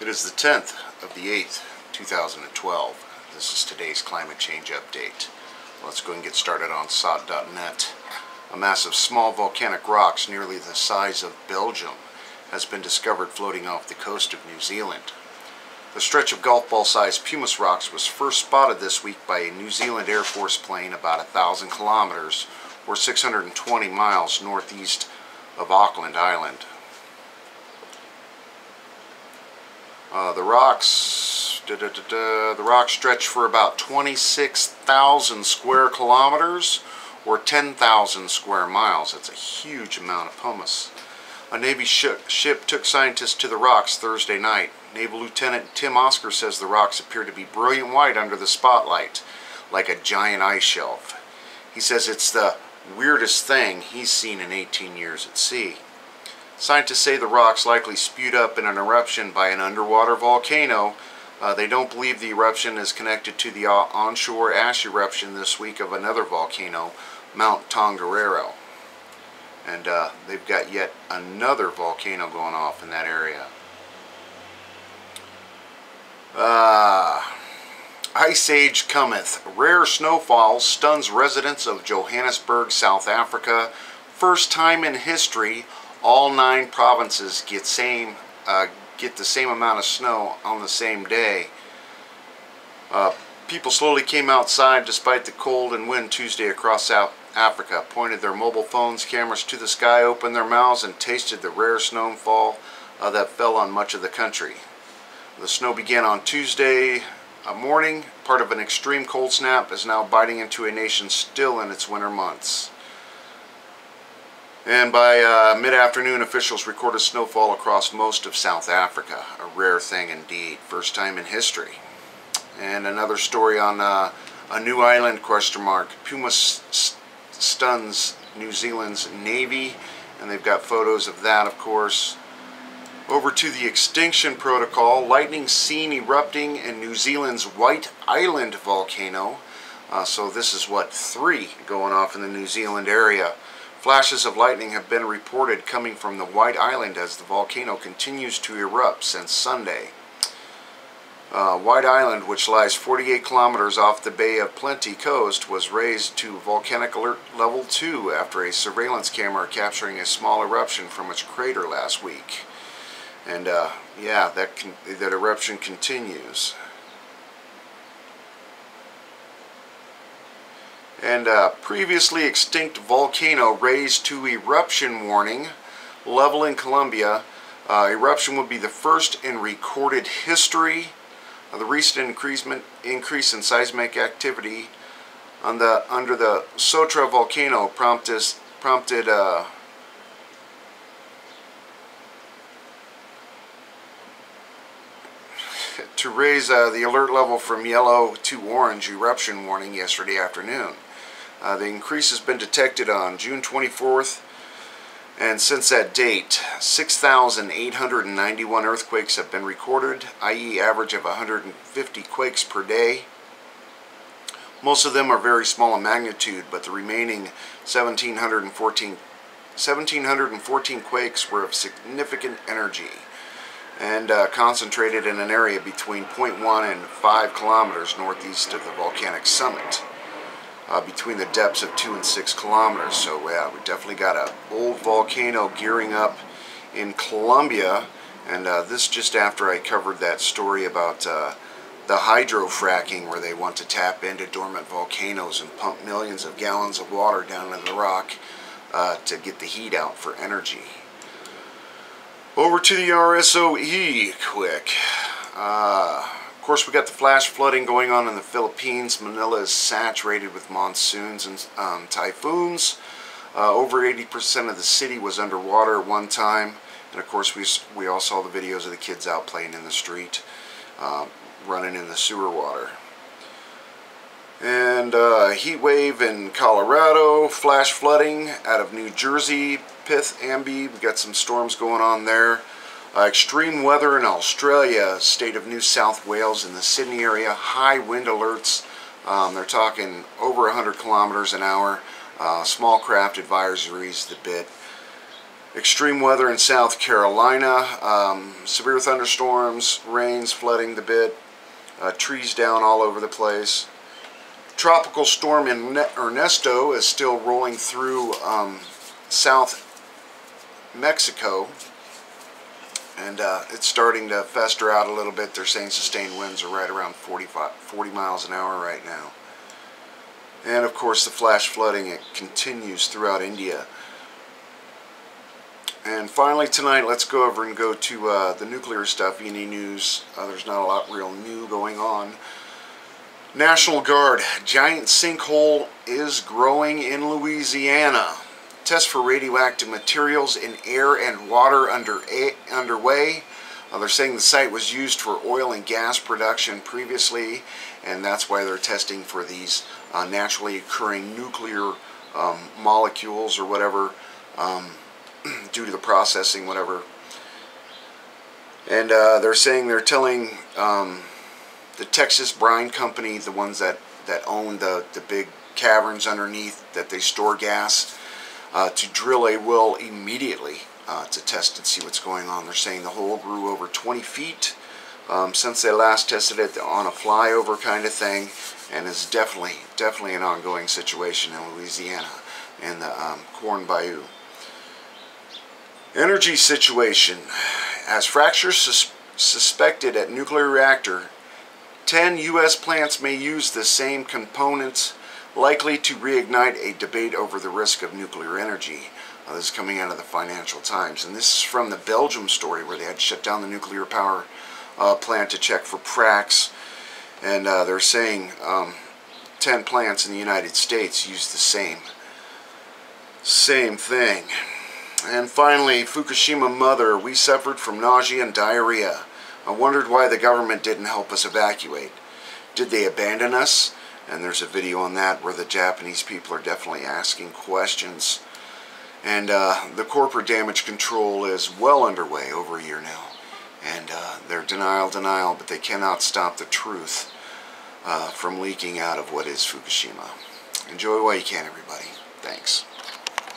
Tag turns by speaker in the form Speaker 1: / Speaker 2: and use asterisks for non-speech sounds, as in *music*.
Speaker 1: It is the 10th of the 8th, 2012. This is today's climate change update. Let's go and get started on SOTT.net. A mass of small volcanic rocks nearly the size of Belgium has been discovered floating off the coast of New Zealand. The stretch of golf ball sized pumice rocks was first spotted this week by a New Zealand Air Force plane about thousand kilometers or 620 miles northeast of Auckland Island. Uh, the rocks, da, da, da, the rocks stretch for about 26,000 square kilometers or 10,000 square miles. That's a huge amount of pumice. A Navy ship, ship took scientists to the rocks Thursday night. Naval Lieutenant Tim Oscar says the rocks appear to be brilliant white under the spotlight, like a giant ice shelf. He says it's the weirdest thing he's seen in 18 years at sea. Scientists say the rocks likely spewed up in an eruption by an underwater volcano. Uh, they don't believe the eruption is connected to the onshore ash eruption this week of another volcano, Mount Tongariro. And uh, they've got yet another volcano going off in that area. Uh, Ice Age cometh. Rare snowfall stuns residents of Johannesburg, South Africa. First time in history all nine provinces get same uh, get the same amount of snow on the same day. Uh, people slowly came outside despite the cold and wind Tuesday across South Africa, pointed their mobile phones, cameras to the sky, opened their mouths, and tasted the rare snowfall uh, that fell on much of the country. The snow began on Tuesday uh, morning. Part of an extreme cold snap is now biting into a nation still in its winter months. And by uh, mid-afternoon, officials recorded snowfall across most of South Africa. A rare thing indeed. First time in history. And another story on uh, a new island, question mark. Puma stuns New Zealand's Navy. And they've got photos of that, of course. Over to the extinction protocol. Lightning seen erupting in New Zealand's White Island volcano. Uh, so this is what, three going off in the New Zealand area. Flashes of lightning have been reported coming from the White Island as the volcano continues to erupt since Sunday. Uh, White Island, which lies 48 kilometers off the Bay of Plenty coast, was raised to volcanic alert level 2 after a surveillance camera capturing a small eruption from its crater last week. And uh, yeah, that, that eruption continues. And a previously extinct volcano raised to eruption warning level in Colombia. Uh, eruption would be the first in recorded history. Uh, the recent increase in seismic activity on the, under the Sotará volcano prompted, prompted uh, *laughs* to raise uh, the alert level from yellow to orange eruption warning yesterday afternoon. Uh, the increase has been detected on June 24th, and since that date, 6,891 earthquakes have been recorded, i.e. average of 150 quakes per day. Most of them are very small in magnitude, but the remaining 1,714, 1,714 quakes were of significant energy and uh, concentrated in an area between 0.1 and 5 kilometers northeast of the volcanic summit uh, between the depths of two and six kilometers. So yeah, we definitely got an old volcano gearing up in Colombia. And uh, this just after I covered that story about uh, the hydrofracking where they want to tap into dormant volcanoes and pump millions of gallons of water down into the rock uh, to get the heat out for energy. Over to the RSOE quick. Uh, course, we got the flash flooding going on in the Philippines. Manila is saturated with monsoons and um, typhoons. Uh, over 80% of the city was underwater at one time. And of course, we, we all saw the videos of the kids out playing in the street, uh, running in the sewer water. And uh, heat wave in Colorado, flash flooding out of New Jersey, Perth Amboy. We got some storms going on there. Uh, extreme weather in Australia, state of New South Wales in the Sydney area, high wind alerts. Um, they're talking over 100 kilometers an hour. Uh, small craft advisories, the bit. extreme weather in South Carolina, um, severe thunderstorms, rains flooding the bit, uh, trees down all over the place. Tropical storm in Ernesto is still rolling through um, South Mexico and uh, it's starting to fester out a little bit. They're saying sustained winds are right around 45, 40 miles an hour right now. And of course the flash flooding, it continues throughout India. And finally tonight, let's go over and go to uh, the nuclear stuff, ENENews. Uh, there's not a lot real new going on. National Guard, giant sinkhole is growing in Louisiana. Test for radioactive materials in air and water under underway. Uh, they're saying the site was used for oil and gas production previously, and that's why they're testing for these uh, naturally occurring nuclear um, molecules or whatever um, *clears throat* due to the processing, whatever. And uh, they're saying they're telling um, the Texas Brine Company, the ones that, that own the, the big caverns underneath that they store gas, uh, to drill a well immediately uh, to test and see what's going on. They're saying the hole grew over 20 feet um, since they last tested it on a flyover kind of thing and it's definitely, definitely an ongoing situation in Louisiana in the um, Corn Bayou. Energy situation. As fractures sus suspected at nuclear reactor, 10 U.S. plants may use the same components likely to reignite a debate over the risk of nuclear energy. Uh, this is coming out of the Financial Times. And this is from the Belgium story where they had shut down the nuclear power uh, plant to check for cracks. And uh, they're saying um, 10 plants in the United States use the same, same thing. And finally, Fukushima mother, we suffered from nausea and diarrhea. I wondered why the government didn't help us evacuate. Did they abandon us? And there's a video on that where the Japanese people are definitely asking questions. And uh, the corporate damage control is well underway over a year now. And uh, they're denial, denial, but they cannot stop the truth uh, from leaking out of what is Fukushima. Enjoy while you can, everybody. Thanks.